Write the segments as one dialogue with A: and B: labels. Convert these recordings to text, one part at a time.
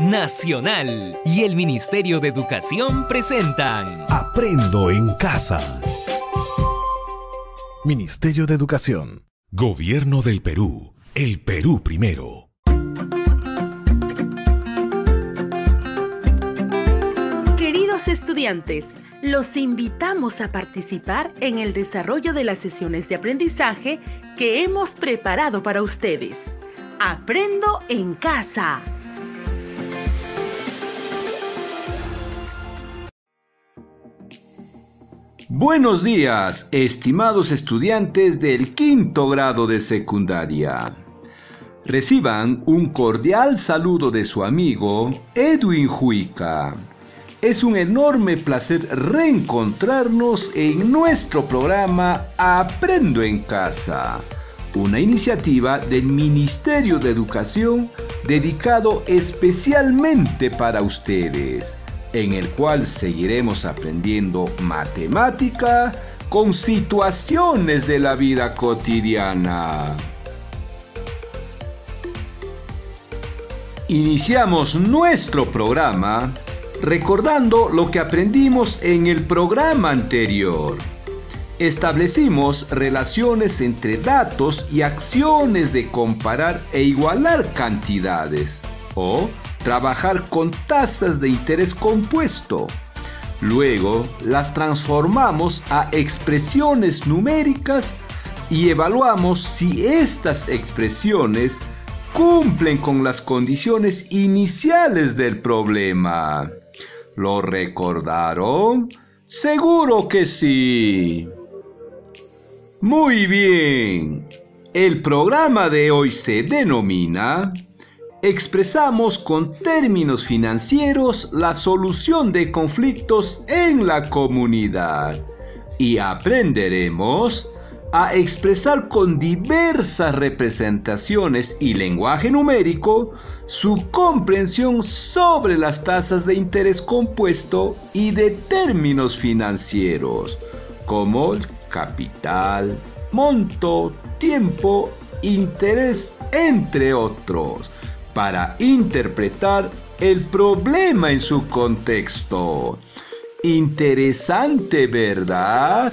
A: Nacional y el Ministerio de Educación presentan
B: Aprendo en casa. Ministerio de Educación. Gobierno del Perú. El Perú primero.
C: Queridos estudiantes, los invitamos a participar en el desarrollo de las sesiones de aprendizaje que hemos preparado para ustedes. Aprendo en casa.
D: Buenos días, estimados estudiantes del quinto grado de secundaria. Reciban un cordial saludo de su amigo Edwin Juica. Es un enorme placer reencontrarnos en nuestro programa Aprendo en Casa, una iniciativa del Ministerio de Educación dedicado especialmente para ustedes, en el cual seguiremos aprendiendo matemática con situaciones de la vida cotidiana. Iniciamos nuestro programa recordando lo que aprendimos en el programa anterior. Establecimos relaciones entre datos y acciones de comparar e igualar cantidades o trabajar con tasas de interés compuesto. Luego las transformamos a expresiones numéricas y evaluamos si estas expresiones cumplen con las condiciones iniciales del problema. ¿Lo recordaron? Seguro que sí. Muy bien. El programa de hoy se denomina Expresamos con términos financieros la solución de conflictos en la comunidad y aprenderemos a expresar con diversas representaciones y lenguaje numérico su comprensión sobre las tasas de interés compuesto y de términos financieros, como capital, monto, tiempo, interés, entre otros, para interpretar el problema en su contexto. Interesante, ¿verdad?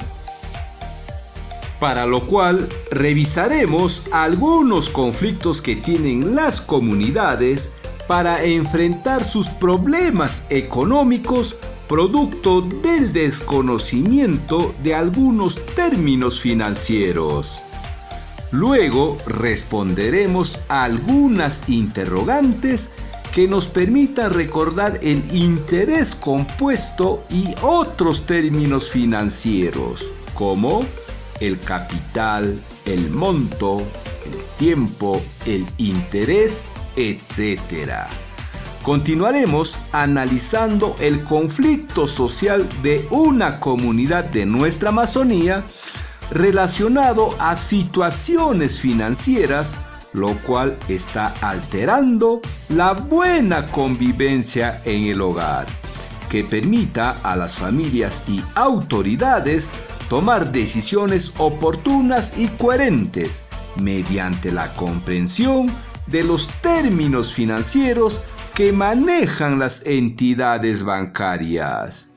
D: para lo cual revisaremos algunos conflictos que tienen las comunidades para enfrentar sus problemas económicos producto del desconocimiento de algunos términos financieros. Luego responderemos a algunas interrogantes que nos permitan recordar el interés compuesto y otros términos financieros, como el capital, el monto, el tiempo, el interés, etc. Continuaremos analizando el conflicto social de una comunidad de nuestra Amazonía relacionado a situaciones financieras, lo cual está alterando la buena convivencia en el hogar, que permita a las familias y autoridades tomar decisiones oportunas y coherentes mediante la comprensión de los términos financieros que manejan las entidades bancarias.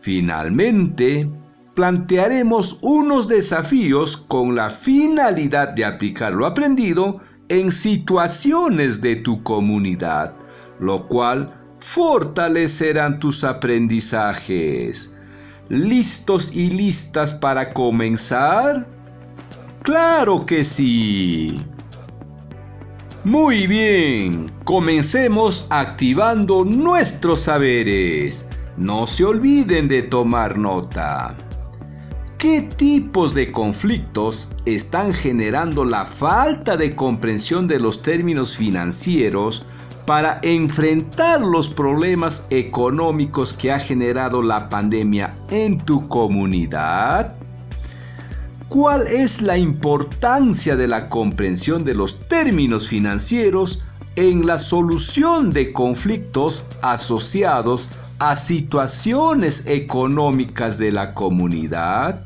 D: Finalmente, plantearemos unos desafíos con la finalidad de aplicar lo aprendido en situaciones de tu comunidad, lo cual fortalecerán tus aprendizajes. ¿Listos y listas para comenzar? Claro que sí. Muy bien, comencemos activando nuestros saberes. No se olviden de tomar nota. ¿Qué tipos de conflictos están generando la falta de comprensión de los términos financieros para enfrentar los problemas económicos que ha generado la pandemia en tu comunidad? ¿Cuál es la importancia de la comprensión de los términos financieros en la solución de conflictos asociados situaciones económicas de la comunidad?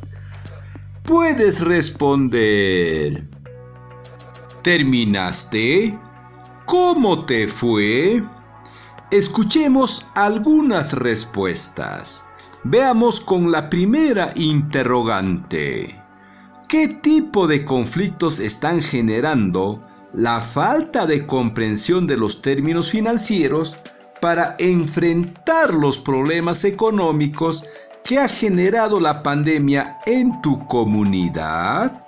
D: Puedes responder. ¿Terminaste? ¿Cómo te fue? Escuchemos algunas respuestas. Veamos con la primera interrogante. ¿Qué tipo de conflictos están generando la falta de comprensión de los términos financieros para enfrentar los problemas económicos que ha generado la pandemia en tu comunidad?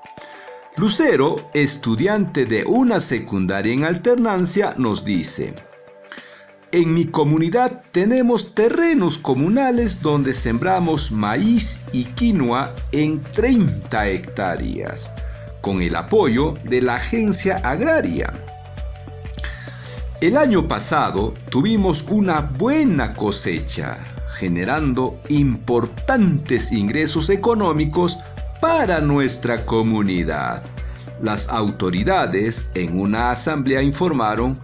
D: Lucero, estudiante de una secundaria en alternancia, nos dice, en mi comunidad tenemos terrenos comunales donde sembramos maíz y quinoa en 30 hectáreas, con el apoyo de la agencia agraria. El año pasado tuvimos una buena cosecha, generando importantes ingresos económicos para nuestra comunidad. Las autoridades en una asamblea informaron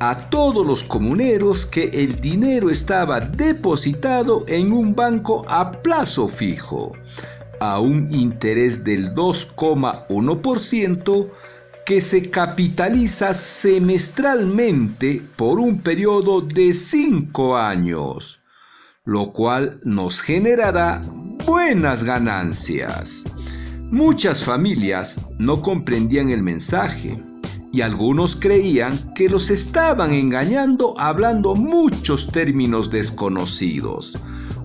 D: a todos los comuneros que el dinero estaba depositado en un banco a plazo fijo, a un interés del 2,1% que se capitaliza semestralmente por un periodo de 5 años, lo cual nos generará buenas ganancias. Muchas familias no comprendían el mensaje y algunos creían que los estaban engañando hablando muchos términos desconocidos.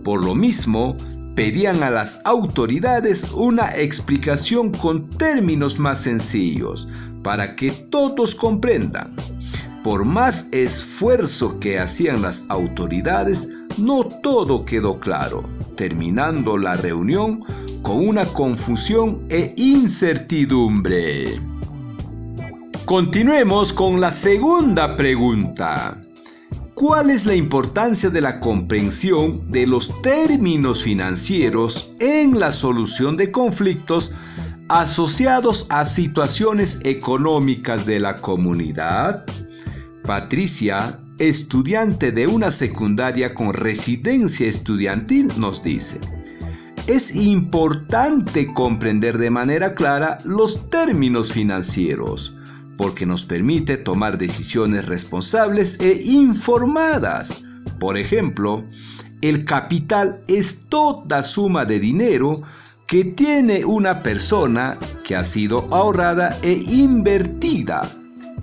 D: Por lo mismo, pedían a las autoridades una explicación con términos más sencillos para que todos comprendan. Por más esfuerzo que hacían las autoridades, no todo quedó claro, terminando la reunión con una confusión e incertidumbre. Continuemos con la segunda pregunta. ¿Cuál es la importancia de la comprensión de los términos financieros en la solución de conflictos asociados a situaciones económicas de la comunidad? Patricia, estudiante de una secundaria con residencia estudiantil, nos dice, es importante comprender de manera clara los términos financieros porque nos permite tomar decisiones responsables e informadas. Por ejemplo, el capital es toda suma de dinero que tiene una persona que ha sido ahorrada e invertida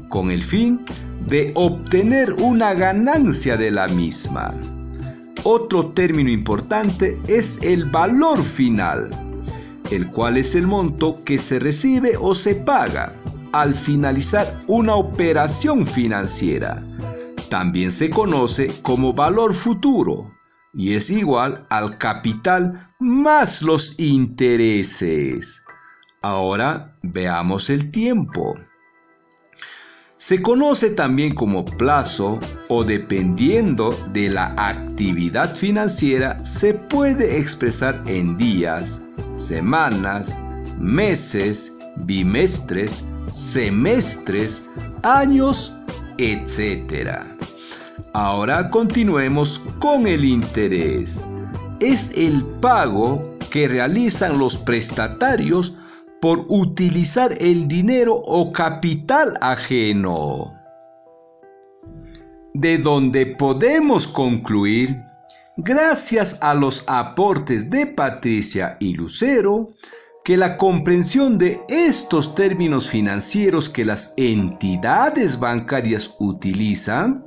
D: con el fin de obtener una ganancia de la misma. Otro término importante es el valor final, el cual es el monto que se recibe o se paga al finalizar una operación financiera. También se conoce como valor futuro y es igual al capital más los intereses. Ahora veamos el tiempo. Se conoce también como plazo o dependiendo de la actividad financiera se puede expresar en días, semanas, meses, bimestres, semestres, años, etc. Ahora continuemos con el interés. Es el pago que realizan los prestatarios por utilizar el dinero o capital ajeno. De donde podemos concluir, gracias a los aportes de Patricia y Lucero, que la comprensión de estos términos financieros que las entidades bancarias utilizan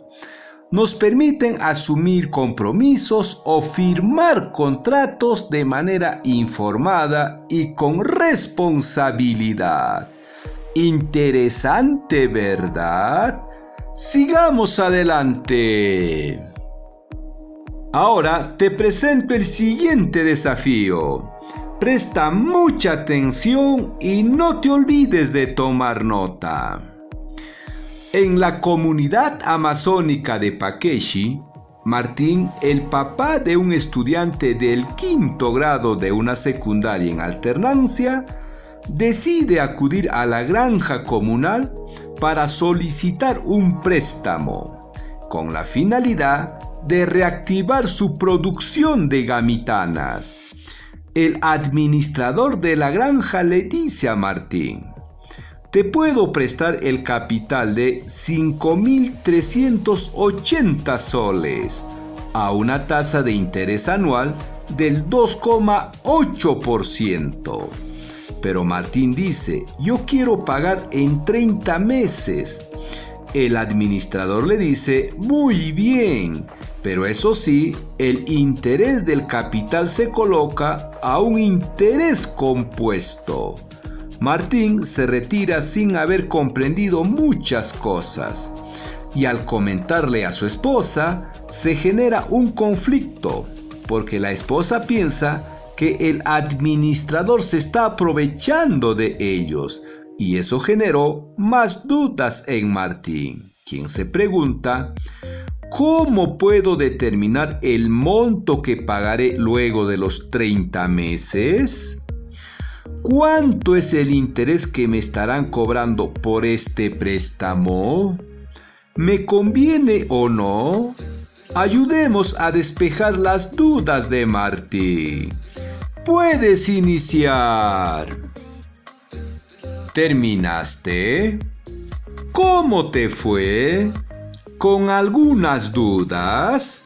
D: nos permiten asumir compromisos o firmar contratos de manera informada y con responsabilidad. Interesante, ¿verdad? Sigamos adelante. Ahora te presento el siguiente desafío. Presta mucha atención y no te olvides de tomar nota. En la comunidad amazónica de Pakeshi, Martín, el papá de un estudiante del quinto grado de una secundaria en alternancia, decide acudir a la granja comunal para solicitar un préstamo, con la finalidad de reactivar su producción de gamitanas. El administrador de la granja le dice a Martín, te puedo prestar el capital de 5.380 soles a una tasa de interés anual del 2,8%. Pero Martín dice, yo quiero pagar en 30 meses. El administrador le dice, muy bien, pero eso sí, el interés del capital se coloca a un interés compuesto. Martín se retira sin haber comprendido muchas cosas y al comentarle a su esposa se genera un conflicto porque la esposa piensa que el administrador se está aprovechando de ellos y eso generó más dudas en Martín, quien se pregunta, ¿cómo puedo determinar el monto que pagaré luego de los 30 meses? ¿Cuánto es el interés que me estarán cobrando por este préstamo? ¿Me conviene o no? Ayudemos a despejar las dudas de Martín. Puedes iniciar. ¿Terminaste? ¿Cómo te fue? ¿Con algunas dudas?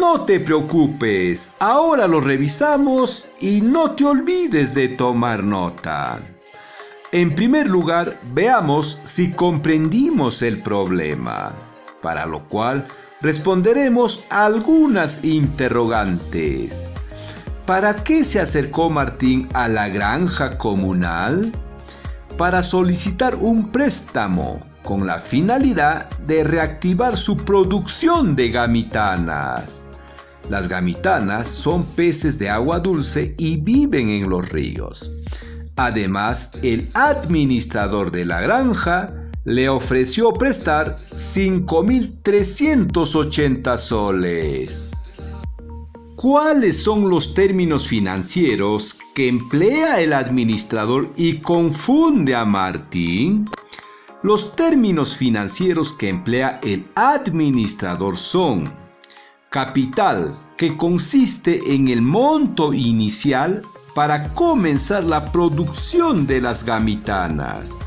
D: No te preocupes, ahora lo revisamos y no te olvides de tomar nota. En primer lugar, veamos si comprendimos el problema, para lo cual responderemos algunas interrogantes. ¿Para qué se acercó Martín a la granja comunal? Para solicitar un préstamo con la finalidad de reactivar su producción de gamitanas. Las gamitanas son peces de agua dulce y viven en los ríos. Además, el administrador de la granja le ofreció prestar 5.380 soles. ¿Cuáles son los términos financieros que emplea el administrador y confunde a Martín? Los términos financieros que emplea el administrador son capital, que consiste en el monto inicial para comenzar la producción de las gamitanas.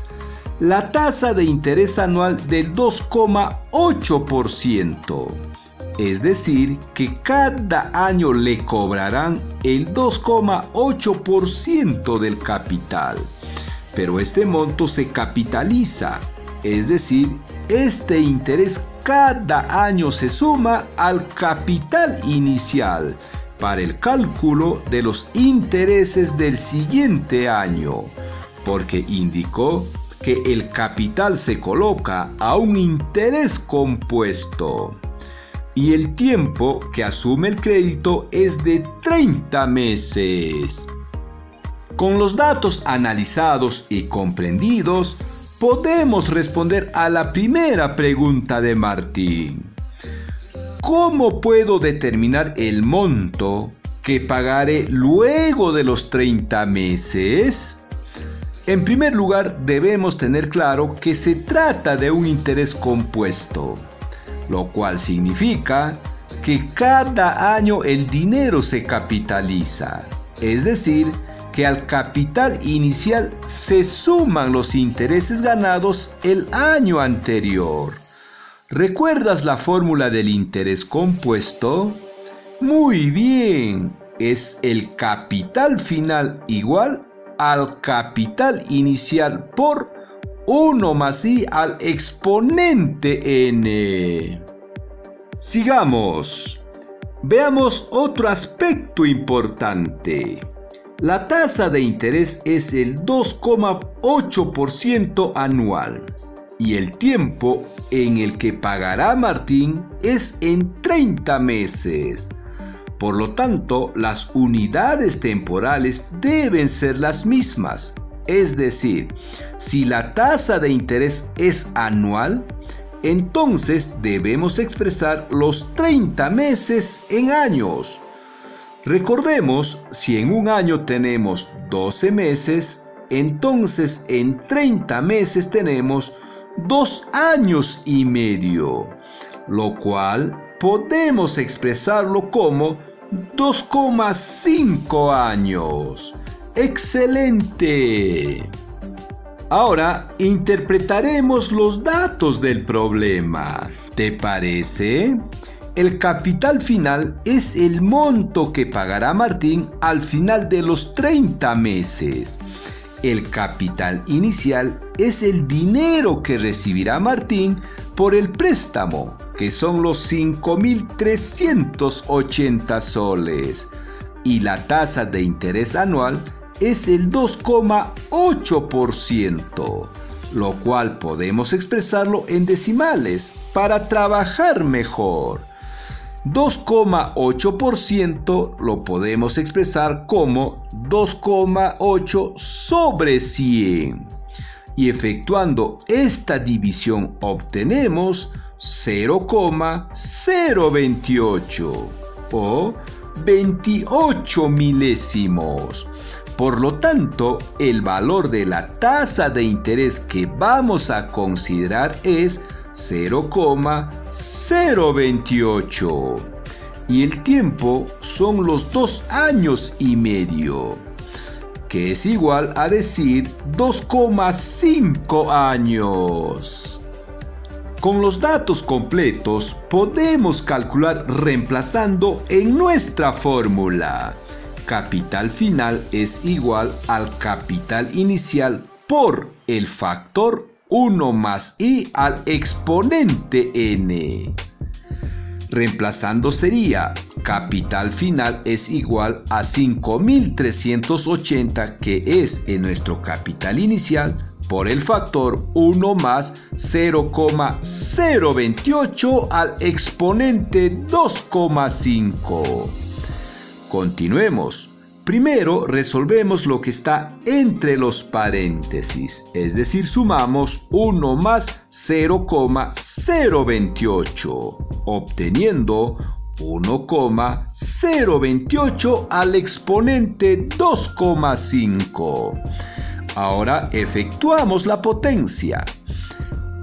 D: La tasa de interés anual del 2,8%. Es decir, que cada año le cobrarán el 2,8% del capital pero este monto se capitaliza, es decir, este interés cada año se suma al capital inicial para el cálculo de los intereses del siguiente año, porque indicó que el capital se coloca a un interés compuesto y el tiempo que asume el crédito es de 30 meses. Con los datos analizados y comprendidos, podemos responder a la primera pregunta de Martín. ¿Cómo puedo determinar el monto que pagaré luego de los 30 meses? En primer lugar, debemos tener claro que se trata de un interés compuesto, lo cual significa que cada año el dinero se capitaliza, es decir, que al capital inicial se suman los intereses ganados el año anterior. ¿Recuerdas la fórmula del interés compuesto? Muy bien, es el capital final igual al capital inicial por 1 más i al exponente n. Sigamos. Veamos otro aspecto importante. La tasa de interés es el 2,8% anual y el tiempo en el que pagará Martín es en 30 meses. Por lo tanto, las unidades temporales deben ser las mismas. Es decir, si la tasa de interés es anual, entonces debemos expresar los 30 meses en años. Recordemos, si en un año tenemos 12 meses, entonces en 30 meses tenemos 2 años y medio, lo cual podemos expresarlo como 2,5 años. ¡Excelente! Ahora interpretaremos los datos del problema. ¿Te parece? El capital final es el monto que pagará Martín al final de los 30 meses. El capital inicial es el dinero que recibirá Martín por el préstamo, que son los 5.380 soles. Y la tasa de interés anual es el 2,8%, lo cual podemos expresarlo en decimales para trabajar mejor. 2,8% lo podemos expresar como 2,8 sobre 100. Y efectuando esta división obtenemos 0,028 o 28 milésimos. Por lo tanto, el valor de la tasa de interés que vamos a considerar es 0,028 y el tiempo son los dos años y medio, que es igual a decir 2,5 años. Con los datos completos podemos calcular reemplazando en nuestra fórmula. Capital final es igual al capital inicial por el factor 1 más i al exponente n. Reemplazando sería capital final es igual a 5380 que es en nuestro capital inicial por el factor 1 más 0,028 al exponente 2,5. Continuemos. Primero resolvemos lo que está entre los paréntesis, es decir, sumamos 1 más 0,028, obteniendo 1,028 al exponente 2,5. Ahora efectuamos la potencia.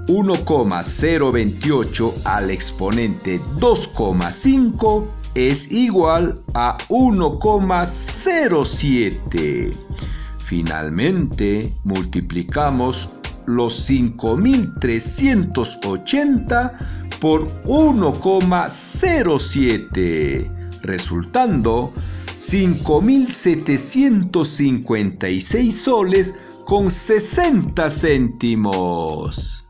D: 1,028 al exponente 2,5 es igual a 1,07. Finalmente, multiplicamos los 5380 por 1,07, resultando 5.756 soles con 60 céntimos.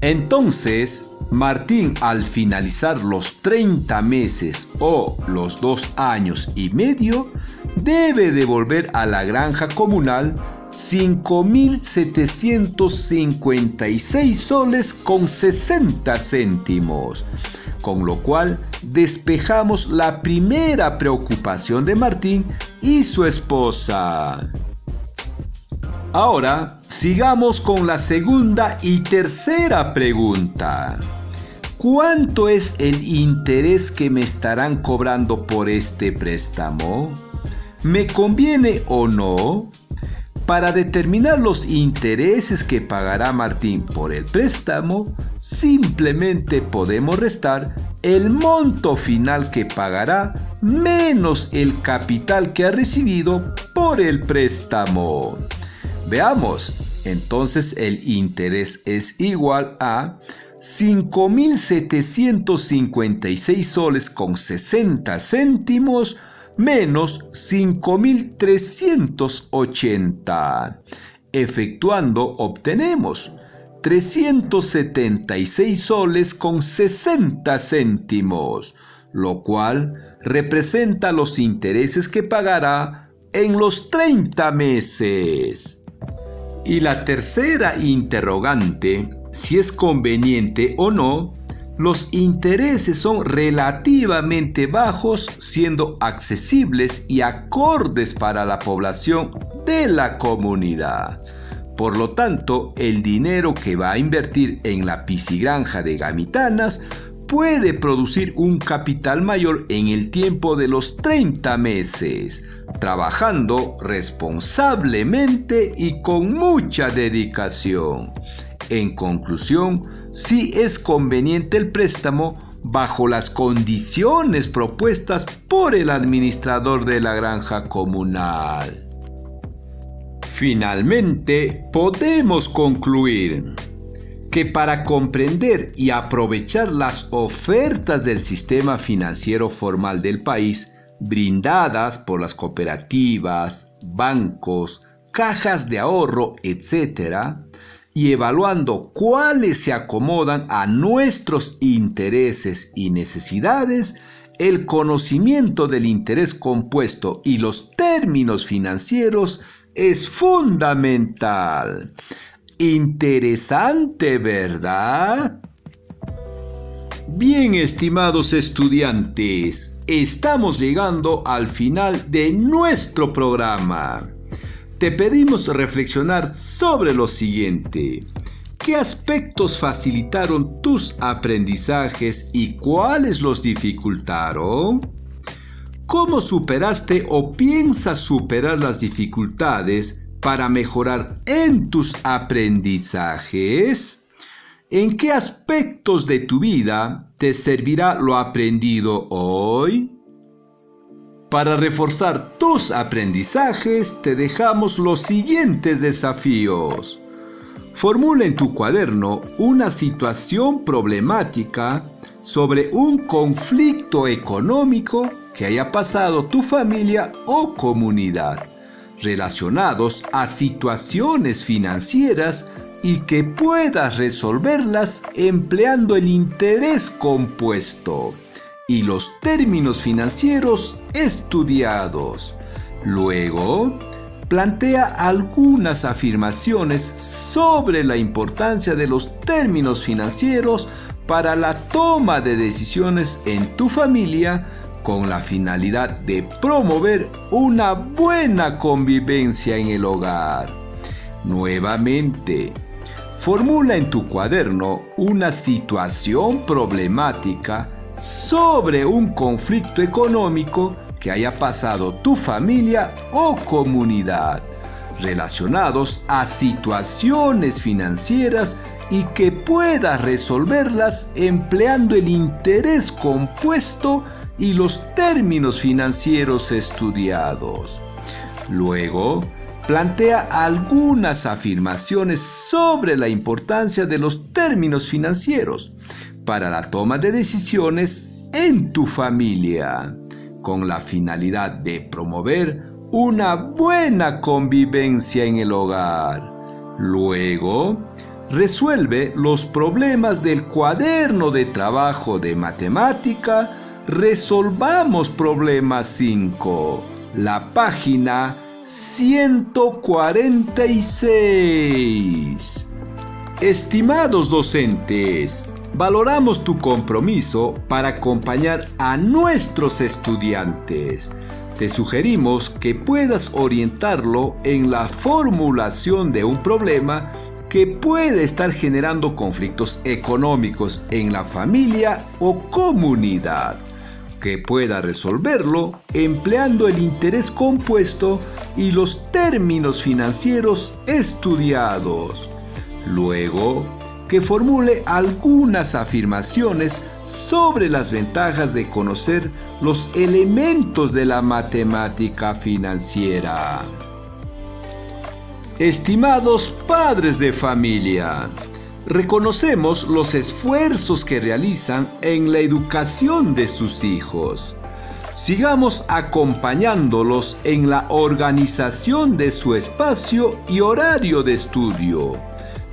D: Entonces, Martín al finalizar los 30 meses o los dos años y medio debe devolver a la granja comunal 5.756 soles con 60 céntimos, con lo cual despejamos la primera preocupación de Martín y su esposa. Ahora sigamos con la segunda y tercera pregunta. ¿Cuánto es el interés que me estarán cobrando por este préstamo? ¿Me conviene o no? Para determinar los intereses que pagará Martín por el préstamo, simplemente podemos restar el monto final que pagará menos el capital que ha recibido por el préstamo. Veamos, entonces el interés es igual a 5.756 soles con 60 céntimos menos 5.380. Efectuando obtenemos 376 soles con 60 céntimos, lo cual representa los intereses que pagará en los 30 meses. Y la tercera interrogante si es conveniente o no, los intereses son relativamente bajos siendo accesibles y acordes para la población de la comunidad. Por lo tanto, el dinero que va a invertir en la piscigranja de gamitanas puede producir un capital mayor en el tiempo de los 30 meses, trabajando responsablemente y con mucha dedicación. En conclusión, sí es conveniente el préstamo bajo las condiciones propuestas por el administrador de la granja comunal. Finalmente, podemos concluir que para comprender y aprovechar las ofertas del sistema financiero formal del país, brindadas por las cooperativas, bancos, cajas de ahorro, etc., y evaluando cuáles se acomodan a nuestros intereses y necesidades, el conocimiento del interés compuesto y los términos financieros es fundamental. Interesante, ¿verdad? Bien, estimados estudiantes, estamos llegando al final de nuestro programa. Te pedimos reflexionar sobre lo siguiente. ¿Qué aspectos facilitaron tus aprendizajes y cuáles los dificultaron? ¿Cómo superaste o piensas superar las dificultades para mejorar en tus aprendizajes? ¿En qué aspectos de tu vida te servirá lo aprendido hoy? Para reforzar tus aprendizajes te dejamos los siguientes desafíos. Formula en tu cuaderno una situación problemática sobre un conflicto económico que haya pasado tu familia o comunidad relacionados a situaciones financieras y que puedas resolverlas empleando el interés compuesto y los términos financieros estudiados. Luego, plantea algunas afirmaciones sobre la importancia de los términos financieros para la toma de decisiones en tu familia con la finalidad de promover una buena convivencia en el hogar. Nuevamente, formula en tu cuaderno una situación problemática sobre un conflicto económico que haya pasado tu familia o comunidad relacionados a situaciones financieras y que puedas resolverlas empleando el interés compuesto y los términos financieros estudiados. Luego, plantea algunas afirmaciones sobre la importancia de los términos financieros para la toma de decisiones en tu familia con la finalidad de promover una buena convivencia en el hogar. Luego, resuelve los problemas del cuaderno de trabajo de matemática. Resolvamos problema 5, la página 146. Estimados docentes, Valoramos tu compromiso para acompañar a nuestros estudiantes. Te sugerimos que puedas orientarlo en la formulación de un problema que puede estar generando conflictos económicos en la familia o comunidad, que pueda resolverlo empleando el interés compuesto y los términos financieros estudiados. Luego, que formule algunas afirmaciones sobre las ventajas de conocer los elementos de la matemática financiera. Estimados padres de familia, reconocemos los esfuerzos que realizan en la educación de sus hijos. Sigamos acompañándolos en la organización de su espacio y horario de estudio,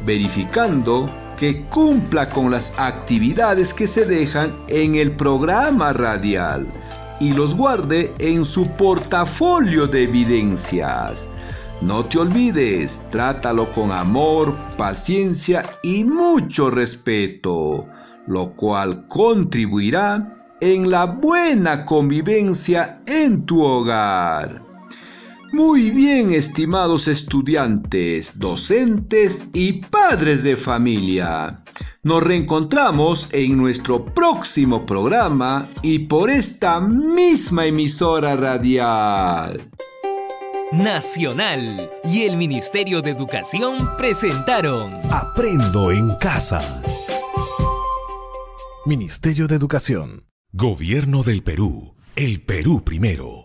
D: verificando que cumpla con las actividades que se dejan en el programa radial y los guarde en su portafolio de evidencias. No te olvides, trátalo con amor, paciencia y mucho respeto, lo cual contribuirá en la buena convivencia en tu hogar. Muy bien, estimados estudiantes, docentes y padres de familia. Nos reencontramos en nuestro próximo programa y por esta misma emisora radial.
A: Nacional y el Ministerio de Educación presentaron
B: Aprendo en casa. Ministerio de Educación. Gobierno del Perú. El Perú primero.